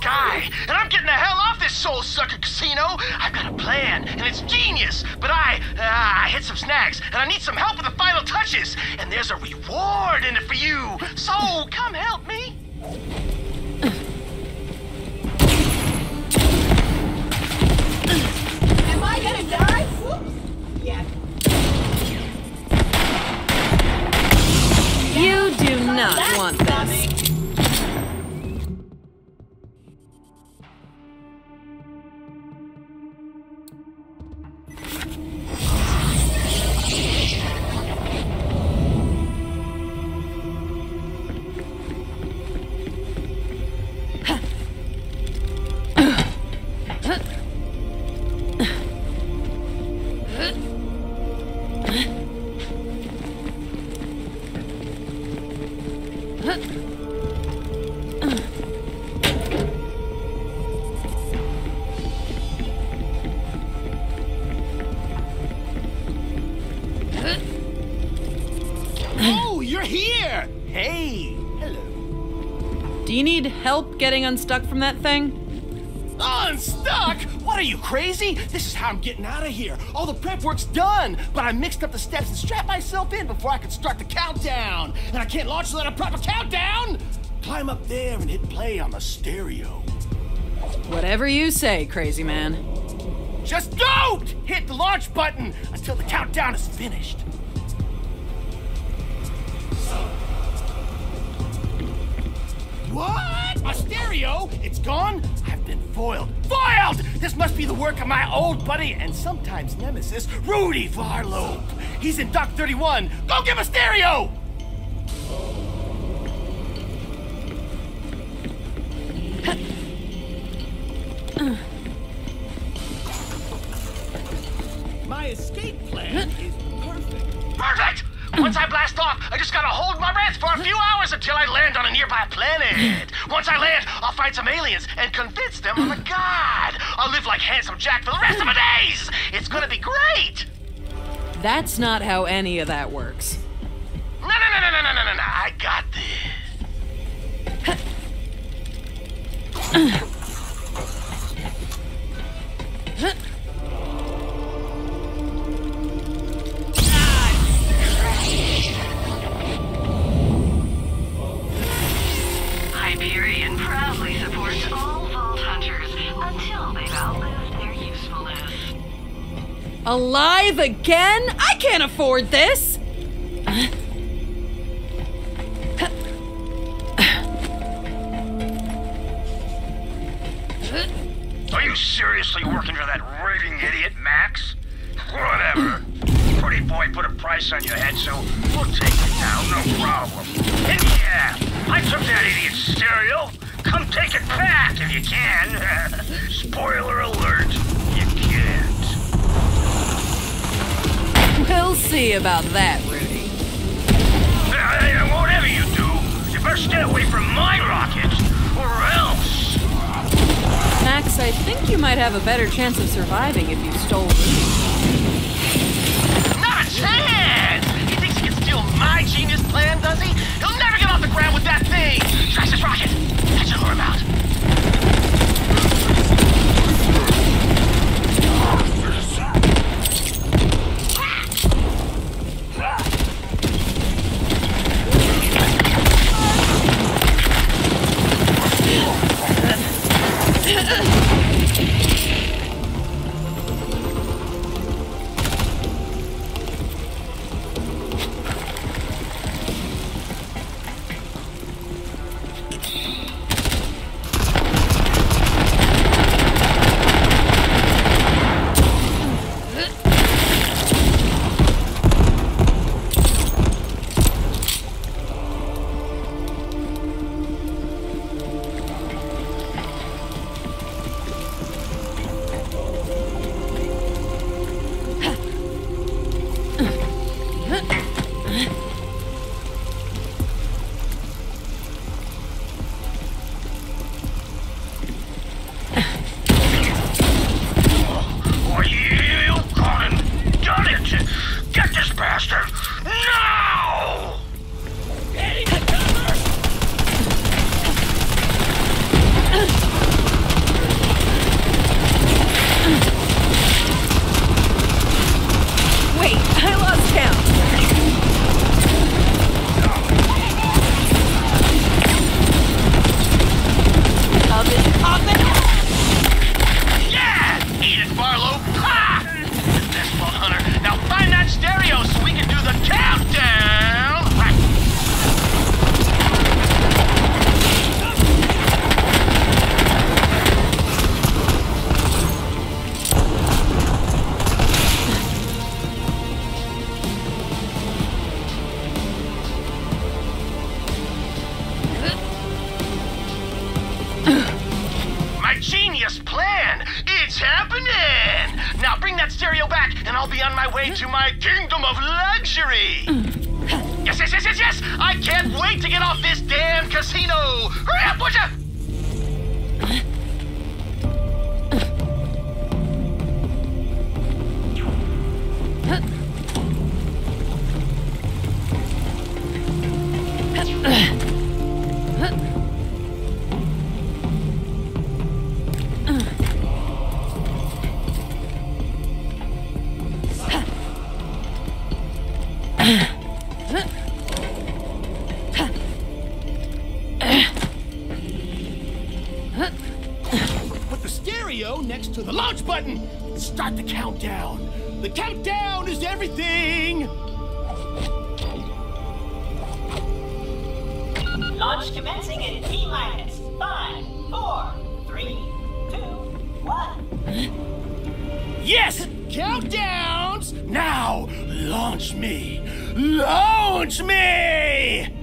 sky. And I'm getting the hell off this soul sucker casino. I've got a plan, and it's genius. But I, uh, I hit some snags, and I need some help with the final touches. And there's a reward in it for you. So come help me. Help getting unstuck from that thing? Unstuck? What are you, crazy? This is how I'm getting out of here. All the prep work's done, but I mixed up the steps and strapped myself in before I could start the countdown. And I can't launch without a proper countdown! Climb up there and hit play on the stereo. Whatever you say, crazy man. Just don't hit the launch button until the countdown is finished. What? My stereo? It's gone? I've been foiled. Foiled! This must be the work of my old buddy and sometimes nemesis, Rudy Varlope. He's in Dock 31. Go give a stereo! My escape plan is perfect. Perfect! Once I blast off, I just gotta hold my breath for a few hours until I land on a nearby planet. Once I land, I'll find some aliens and convince them I'm a god. I'll live like Handsome Jack for the rest of my days. It's gonna be great. That's not how any of that works. No, no, no, no, no, no, no, no. I got this. Alive again? I can't afford this! Are you seriously working for that raving idiot, Max? Whatever. Pretty boy put a price on your head, so we'll take it now, no problem. And yeah, I took that idiot's stereo. Come take it back if you can. Spoiler alert, you can't. We'll see about that, Rudy. Uh, whatever you do, you best stay away from my rocket, or else. Max, I think you might have a better chance of surviving if you stole Rudy. that stereo back, and I'll be on my way to my kingdom of luxury! Mm. yes, yes, yes, yes, yes! I can't wait to get off this damn casino! Hurry up, butcher! To the launch button. and Start the countdown. The countdown is everything. Launch commencing in T minus five, four, three, two, one. Yes! Countdowns! Now, launch me! Launch me!